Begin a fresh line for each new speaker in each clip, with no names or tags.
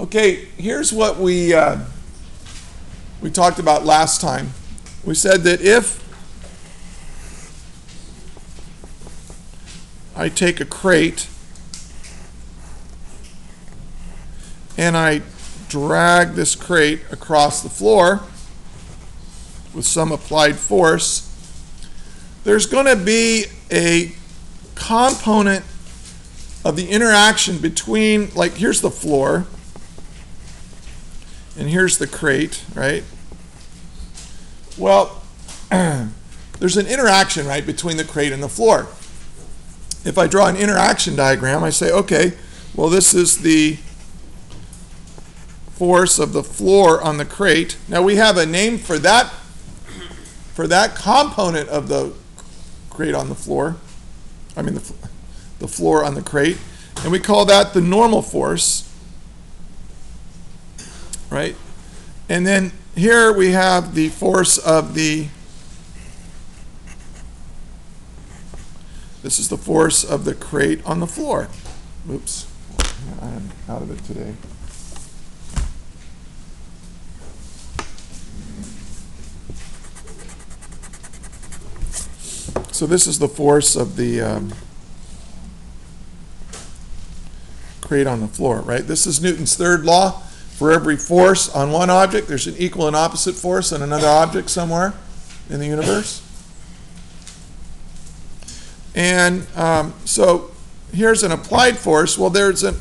Okay, here's what we uh, we talked about last time. We said that if I take a crate and I drag this crate across the floor with some applied force, there's going to be a component of the interaction between, like, here's the floor, and here's the crate, right? Well, there's an interaction, right, between the crate and the floor. If I draw an interaction diagram, I say, okay, well, this is the force of the floor on the crate. Now we have a name for that for that component of the crate on the floor. I mean the, the floor on the crate, and we call that the normal force. Right? And then here we have the force of the This is the force of the crate on the floor. Oops. I am out of it today. So this is the force of the um, crate on the floor, right? This is Newton's third law. For every force on one object, there's an equal and opposite force on another object somewhere in the universe. And um, so here's an applied force. Well, there's a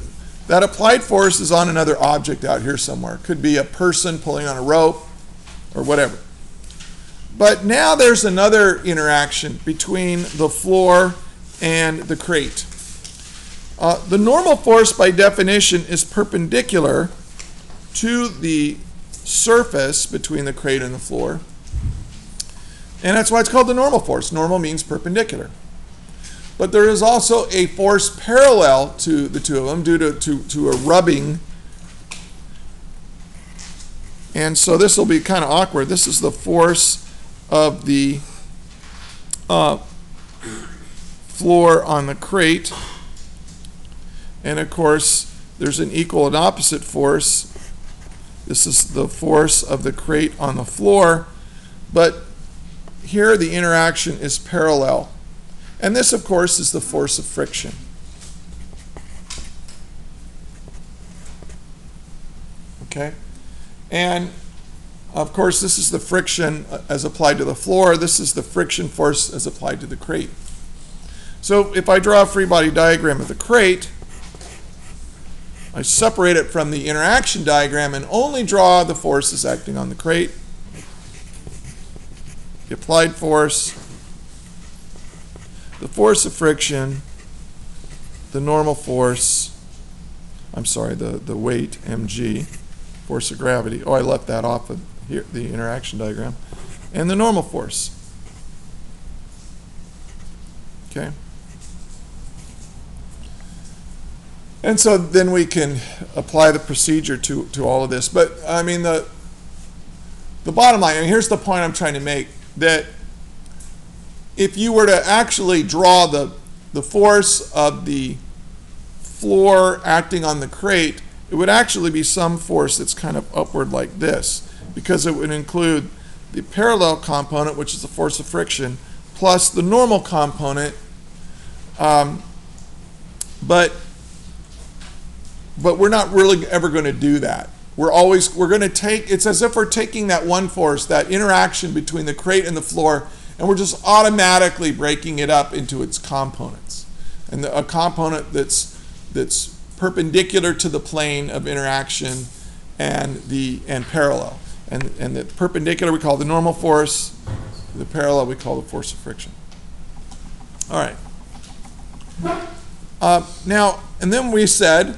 that applied force is on another object out here somewhere. It Could be a person pulling on a rope or whatever. But now there's another interaction between the floor and the crate. Uh, the normal force, by definition, is perpendicular to the surface between the crate and the floor. And that's why it's called the normal force. Normal means perpendicular. But there is also a force parallel to the two of them due to, to, to a rubbing. And so this will be kind of awkward. This is the force of the uh, floor on the crate. And of course, there's an equal and opposite force. This is the force of the crate on the floor. But here the interaction is parallel. And this, of course, is the force of friction. Okay? And of course, this is the friction uh, as applied to the floor. This is the friction force as applied to the crate. So if I draw a free body diagram of the crate, I separate it from the interaction diagram and only draw the forces acting on the crate. The applied force, the force of friction, the normal force, I'm sorry, the, the weight, mg, force of gravity. Oh, I left that off of here, the interaction diagram, and the normal force. Okay? And so then we can apply the procedure to, to all of this. But I mean, the, the bottom line, and here's the point I'm trying to make that if you were to actually draw the, the force of the floor acting on the crate, it would actually be some force that's kind of upward like this because it would include the parallel component, which is the force of friction, plus the normal component. Um, but but we're not really ever going to do that. We're always we're going to take it's as if we're taking that one force, that interaction between the crate and the floor, and we're just automatically breaking it up into its components. And the, a component that's that's perpendicular to the plane of interaction and the and parallel. And, and the perpendicular we call the normal force, the parallel we call the force of friction. All right. Uh, now, and then we said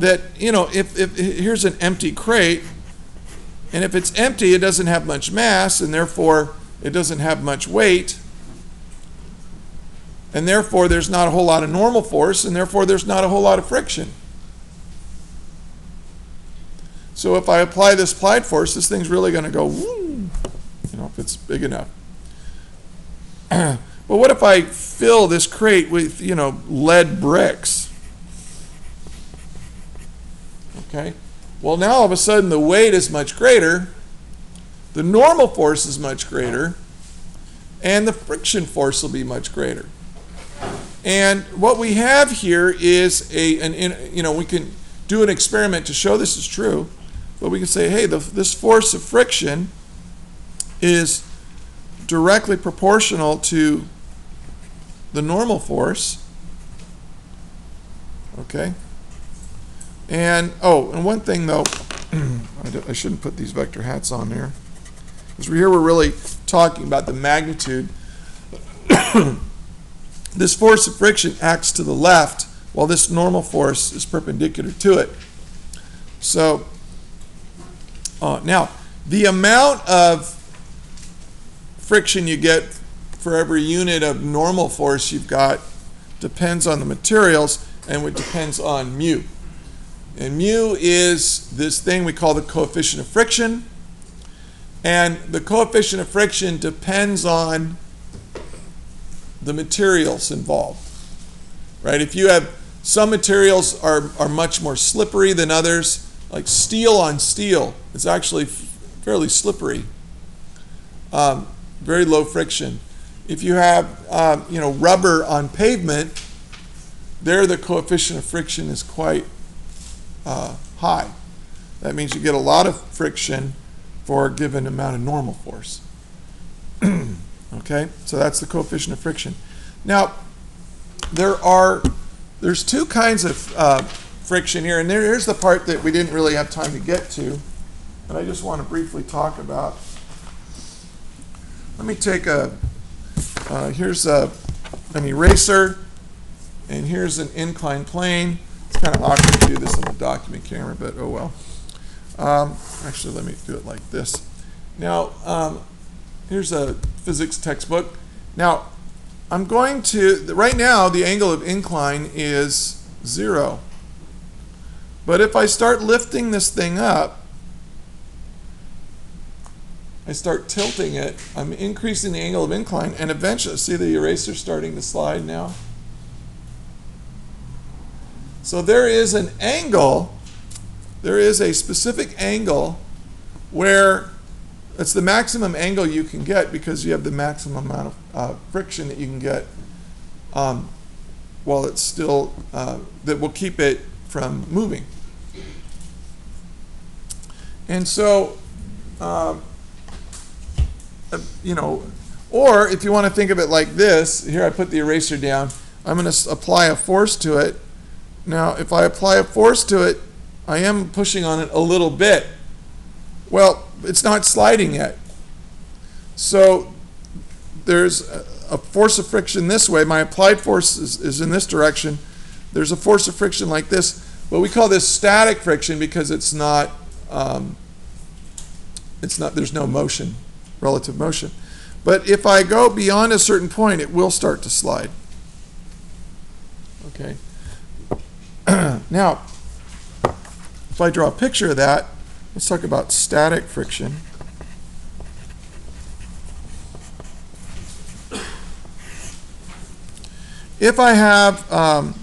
that, you know, if, if here's an empty crate, and if it's empty, it doesn't have much mass, and therefore it doesn't have much weight, and therefore there's not a whole lot of normal force, and therefore there's not a whole lot of friction. So if I apply this applied force, this thing's really going to go, you know, if it's big enough. but what if I fill this crate with, you know, lead bricks? Okay? Well, now all of a sudden the weight is much greater, the normal force is much greater, and the friction force will be much greater. And what we have here is a, an, you know, we can do an experiment to show this is true, but we can say, hey, the, this force of friction is directly proportional to the normal force. Okay? And, oh, and one thing though, I, shouldn't put these vector hats on there. Because here we're really talking about the magnitude. this force of friction acts to the left while this normal force is perpendicular to it. So, uh, now, the amount of friction you get for every unit of normal force you've got depends on the materials and it depends on mu. And mu is this thing we call the coefficient of friction. And the coefficient of friction depends on the materials involved. Right? If you have some materials are, are much more slippery than others, like steel on steel, it's actually fairly slippery. Um, very low friction. If you have um, you know rubber on pavement, there the coefficient of friction is quite uh, high. That means you get a lot of friction for a given amount of normal force. okay, so that's the coefficient of friction. Now, there are there's two kinds of uh, friction here, and there, here's the part that we didn't really have time to get to, and I just want to briefly talk about. Let me take a uh, here's a, an eraser, and here's an inclined plane. Kind of awkward to do this on the document camera, but oh well. Um, actually, let me do it like this. Now, um, here's a physics textbook. Now, I'm going to, right now, the angle of incline is zero. But if I start lifting this thing up, I start tilting it, I'm increasing the angle of incline, and eventually, see the eraser starting to slide now? So there is an angle, there is a specific angle where it's the maximum angle you can get because you have the maximum amount of uh, friction that you can get um, while it's still, uh, that will keep it from moving. And so, um, uh, you know, or if you want to think of it like this, here I put the eraser down, I'm going to apply a force to it. Now, if I apply a force to it, I am pushing on it a little bit. Well, it's not sliding yet. So there's a force of friction this way. My applied force is, is in this direction. There's a force of friction like this, but we call this static friction because it's not, um, it's not, there's no motion relative motion. But if I go beyond a certain point, it will start to slide. Okay. now, if I draw a picture of that, let's talk about static friction. If I have um,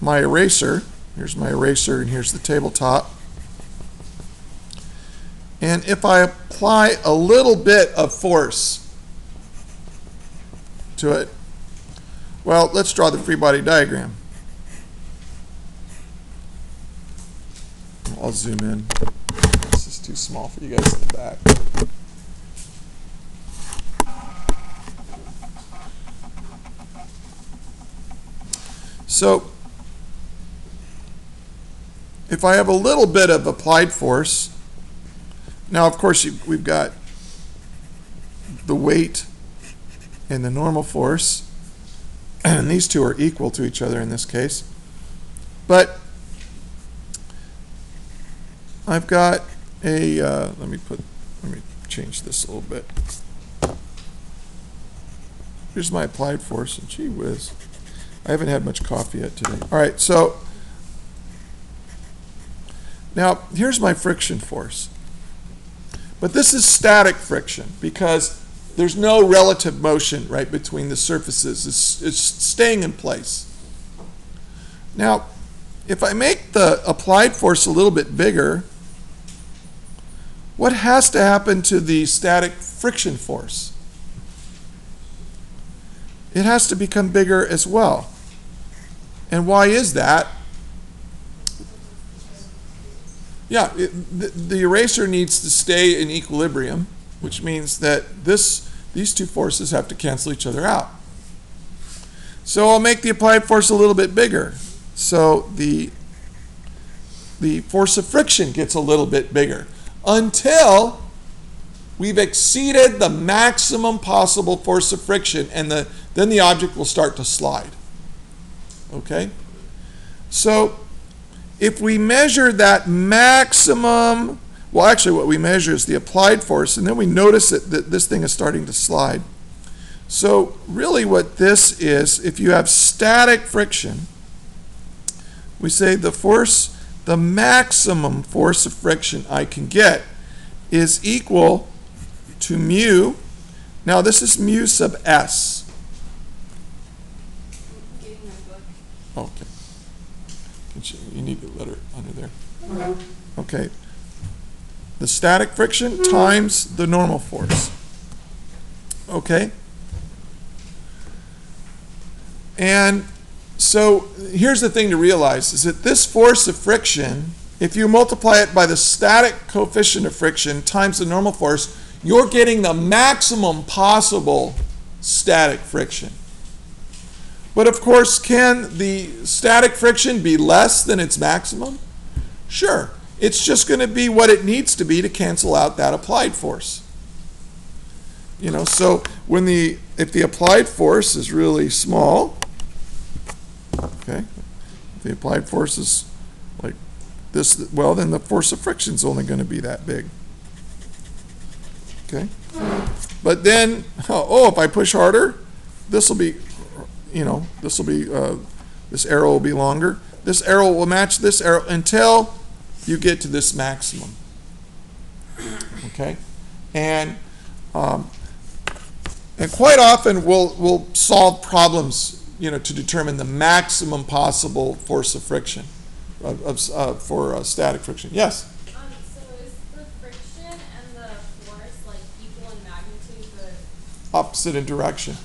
my eraser, here's my eraser and here's the tabletop, and if I apply a little bit of force to it, well, let's draw the free body diagram. I'll zoom in. This is too small for you guys in the back. So, if I have a little bit of applied force, now, of course, you, we've got the weight and the normal force, and these two are equal to each other in this case. But I've got a, uh, let me put, let me change this a little bit. Here's my applied force, and gee whiz. I haven't had much coffee yet today. All right, so now here's my friction force. But this is static friction because there's no relative motion right between the surfaces. It's, it's staying in place. Now, if I make the applied force a little bit bigger, what has to happen to the static friction force? It has to become bigger as well. And why is that? Yeah, it, the, the eraser needs to stay in equilibrium, which means that this, these two forces have to cancel each other out. So I'll make the applied force a little bit bigger. So the, the force of friction gets a little bit bigger until we've exceeded the maximum possible force of friction and the, then the object will start to slide. Okay? So if we measure that maximum, well, actually, what we measure is the applied force, and then we notice that, that this thing is starting to slide. So, really, what this is, if you have static friction, we say the force, the maximum force of friction I can get is equal to mu. Now, this is mu sub s. Okay. You need a letter under there. Okay. The static friction times the normal force. Okay? And so here's the thing to realize is that this force of friction, if you multiply it by the static coefficient of friction times the normal force, you're getting the maximum possible static friction. But of course, can the static friction be less than its maximum? Sure. It's just going to be what it needs to be to cancel out that applied force. You know, so when the if the applied force is really small, okay, the applied force is like this, well, then the force of friction is only going to be that big. Okay, but then, oh, if I push harder, this will be you know, this will be, uh, this arrow will be longer. This arrow will match this arrow until you get to this maximum. Okay? And, um, and quite often we'll, we'll solve problems, you know, to determine the maximum possible force of friction of, of uh, for uh, static friction. Yes?
Um, so is the friction and the force like equal in magnitude but
Opposite in direction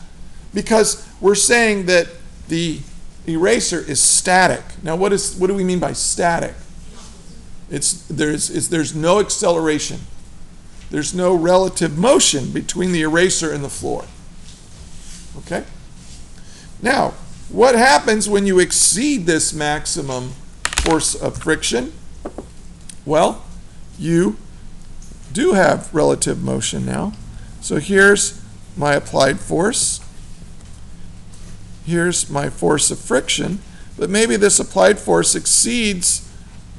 because we're saying that the eraser is static. Now, what is what do we mean by static? It's there's it's, there's no acceleration. There's no relative motion between the eraser and the floor. Okay? Now, what happens when you exceed this maximum force of friction? Well, you do have relative motion now. So here's my applied force here's my force of friction, but maybe this applied force exceeds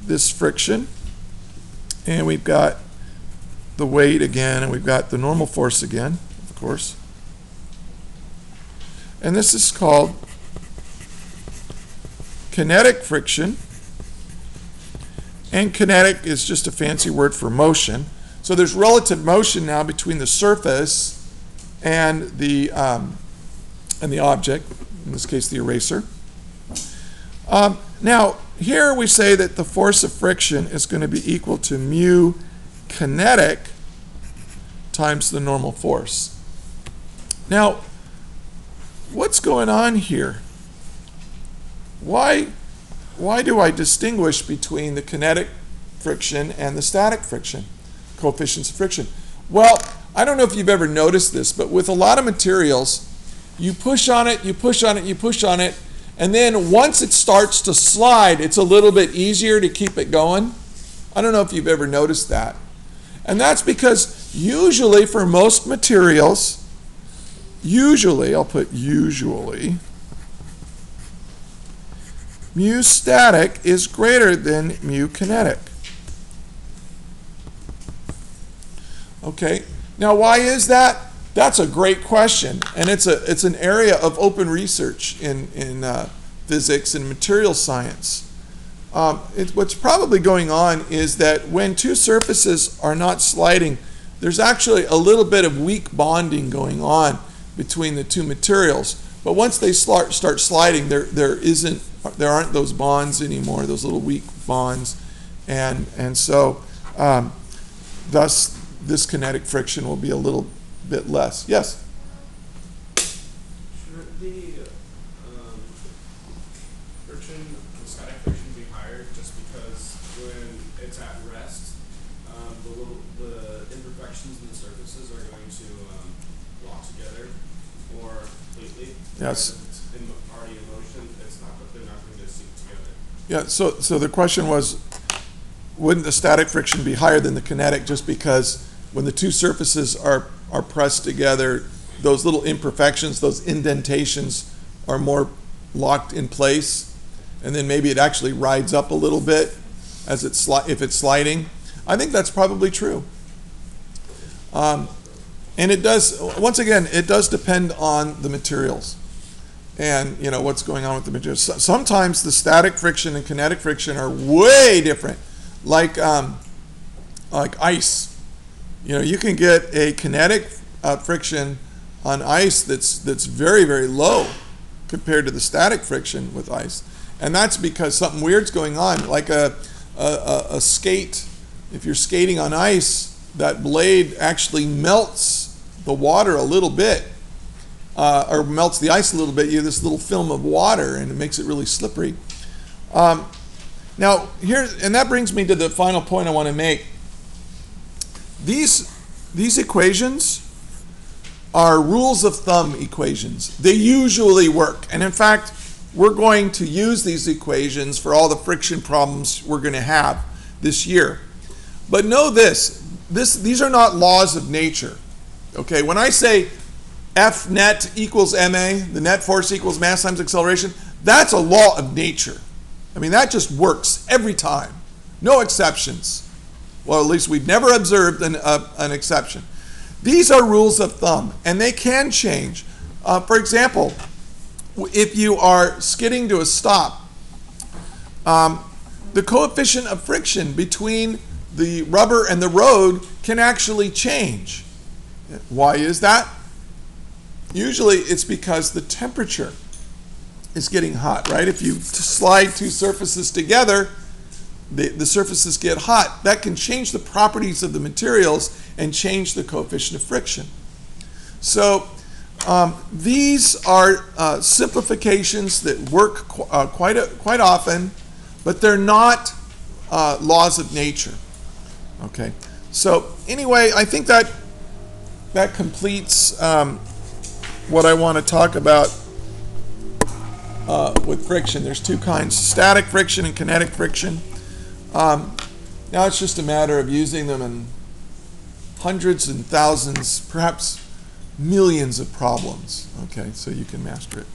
this friction, and we've got the weight again, and we've got the normal force again, of course. And this is called kinetic friction. And kinetic is just a fancy word for motion. So there's relative motion now between the surface and the, um, and the object in this case the eraser. Um, now, here we say that the force of friction is going to be equal to mu kinetic times the normal force. Now, what's going on here? Why, why do I distinguish between the kinetic friction and the static friction, coefficients of friction? Well, I don't know if you've ever noticed this, but with a lot of materials, you push on it, you push on it, you push on it, and then once it starts to slide, it's a little bit easier to keep it going. I don't know if you've ever noticed that. And that's because usually for most materials, usually, I'll put usually, mu static is greater than mu kinetic. Okay, now why is that? That's a great question, and it's a it's an area of open research in in uh, physics and material science. Um, it, what's probably going on is that when two surfaces are not sliding, there's actually a little bit of weak bonding going on between the two materials. But once they start start sliding, there there isn't there aren't those bonds anymore, those little weak bonds. And, and so, um, thus, this kinetic friction will be a little bit less. Yes?
Shouldn't the um, friction, the static friction be higher just because when it's at rest, um, the little, the imperfections in the surfaces are going to um, lock together more completely?
Yes.
Whereas if it's in, already in motion, it's not, they're not going to sink together.
Yeah, so, so the question was, wouldn't the static friction be higher than the kinetic just because when the two surfaces are, are pressed together, those little imperfections, those indentations are more locked in place? And then maybe it actually rides up a little bit as it's sli- if it's sliding? I think that's probably true. Um, and it does, once again, it does depend on the materials and you know what's going on with the materials. So- Sometimes the static friction and kinetic friction are way different, like um, like ice. You know, you can get a kinetic uh, friction on ice that's that's very very low compared to the static friction with ice, and that's because something weird's going on, like a, a, a skate. If you're skating on ice, that blade actually melts the water a little bit uh, or melts the ice a little bit, you have this little film of water, and it makes it really slippery. Um, now, here, and that brings me to the final point I want to make. These, these equations are rules of thumb equations. They usually work. And in fact, we're going to use these equations for all the friction problems we're going to have this year. But know this, this these are not laws of nature. Okay, when I say F net equals ma, the net force equals mass times acceleration, that's a law of nature. I mean, that just works every time. No exceptions. Well, at least we've never observed an, uh, an exception. These are rules of thumb, and they can change. Uh, for example, if you are skidding to a stop, um, the coefficient of friction between the rubber and the road can actually change. Why is that? Usually it's because the temperature is getting hot, right? If you slide two surfaces together, the, the surfaces get hot. That can change the properties of the materials and change the coefficient of friction. So um, these are uh, simplifications that work qu- uh, quite, a, quite often, but they're not uh, laws of nature. Okay. So anyway, I think that that completes um, what I want to talk about uh, with friction. There's two kinds: static friction and kinetic friction. Um, now it's just a matter of using them in hundreds and thousands, perhaps millions of problems. Okay, so you can master it.